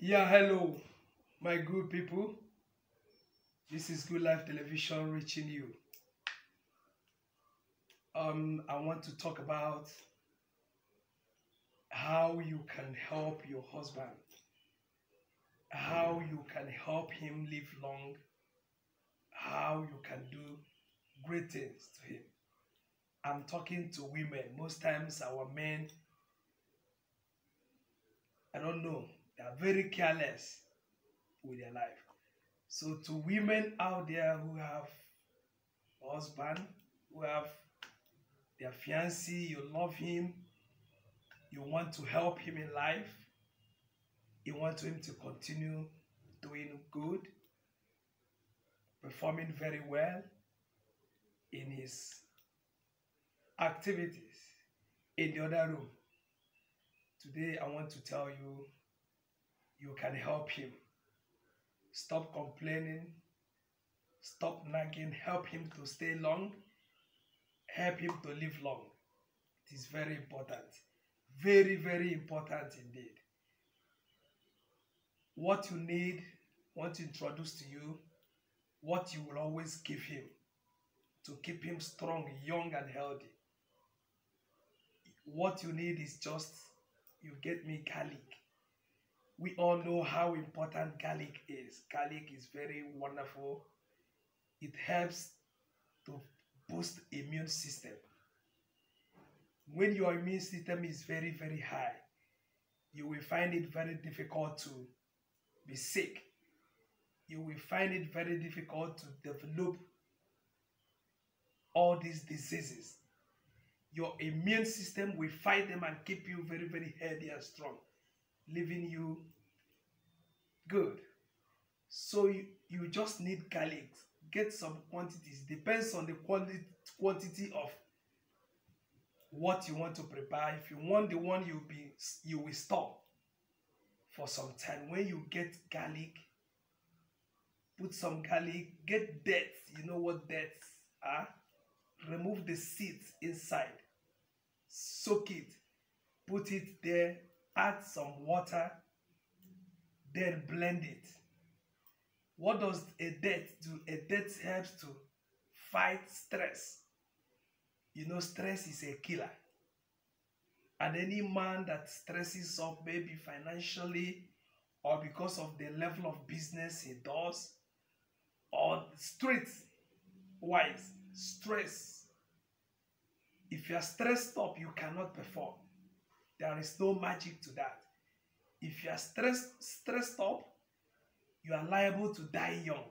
Yeah, hello, my good people. This is Good Life Television reaching you. Um, I want to talk about how you can help your husband, how you can help him live long, how you can do great things to him. I'm talking to women. Most times, our men, I don't know, they are very careless with their life. So, to women out there who have husband, who have their fiancé, you love him, you want to help him in life, you want him to continue doing good, performing very well in his activities in the other room. Today, I want to tell you you can help him. Stop complaining, stop nagging, help him to stay long, help him to live long. It is very important. Very, very important indeed. What you need, want to introduce to you, what you will always give him to keep him strong, young, and healthy. What you need is just you get me garlic. We all know how important garlic is. Garlic is very wonderful. It helps to boost immune system. When your immune system is very, very high, you will find it very difficult to be sick. You will find it very difficult to develop all these diseases. Your immune system will fight them and keep you very, very healthy and strong, leaving you good. So you, you just need garlic. Get some quantities. Depends on the quantity quantity of what you want to prepare. If you want the one you be you will store for some time. When you get garlic, put some garlic, get dates. You know what dates are? remove the seeds inside soak it put it there add some water then blend it what does a date do a date helps to fight stress you know stress is a killer and any man that stresses up maybe financially or because of the level of business he does or street wise stress. If you are stressed up, you cannot perform. There is no magic to that. If you are stressed, stressed up, you are liable to die young,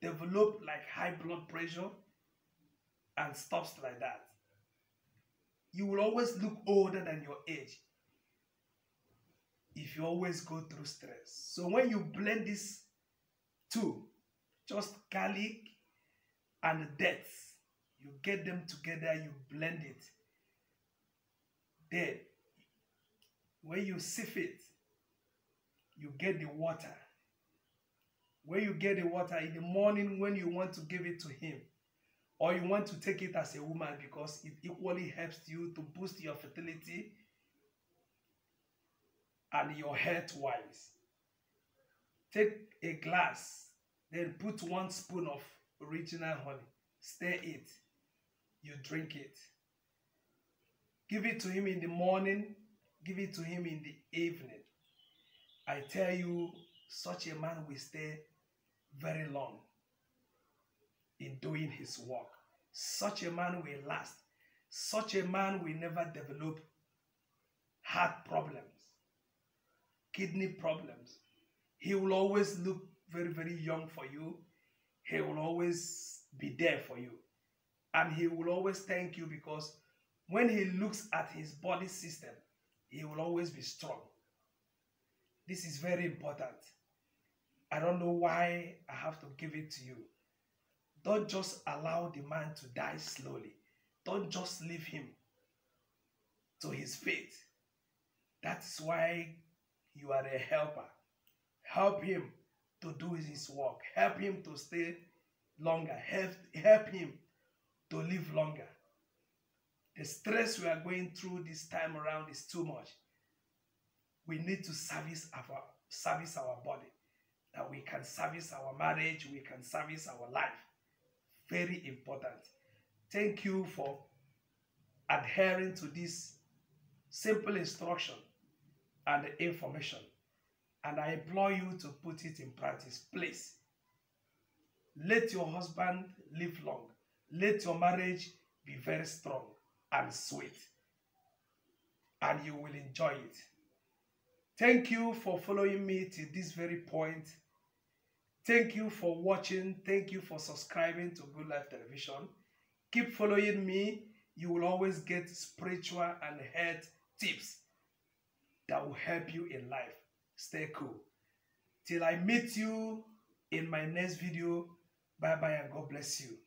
develop like high blood pressure, and stuff like that. You will always look older than your age if you always go through stress. So when you blend these two, just garlic and dates, you get them together, you blend it. Then, when you sieve it, you get the water. When you get the water in the morning, when you want to give it to him, or you want to take it as a woman because it equally helps you to boost your fertility and your health wise. Take a glass, then put one spoon of original honey, stir it, you drink it. Give it to him in the morning, give it to him in the evening. I tell you, such a man will stay very long in doing his work. Such a man will last. Such a man will never develop heart problems, kidney problems. He will always look very, very young for you. He will always be there for you and he will always thank you because when he looks at his body system, he will always be strong. This is very important. I don't know why I have to give it to you. Don't just allow the man to die slowly. Don't just leave him to his fate. That's why you are a helper. Help him to do his work. Help him to stay longer. Help, help him to live longer. The stress we are going through this time around is too much. We need to service our, service our body, that we can service our marriage, we can service our life. Very important. Thank you for adhering to this simple instruction and information. And I implore you to put it in practice. Please, let your husband live long. Let your marriage be very strong and sweet. And you will enjoy it. Thank you for following me to this very point. Thank you for watching. Thank you for subscribing to Good Life Television. Keep following me. You will always get spiritual and health tips that will help you in life. Stay cool. Till I meet you in my next video. Bye bye and God bless you.